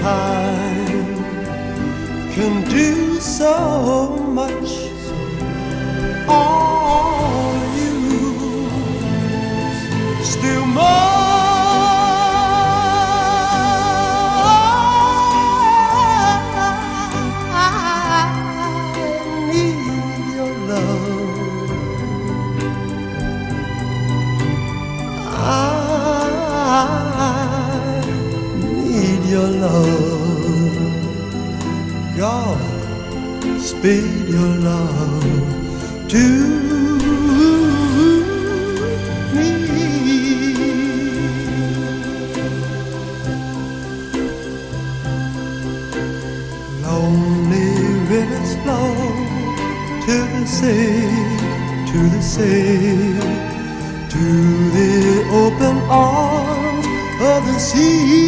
time can do so much. On God, speed your love to me. Lonely rivers flow to the sea, to the sea to the open arms of the sea.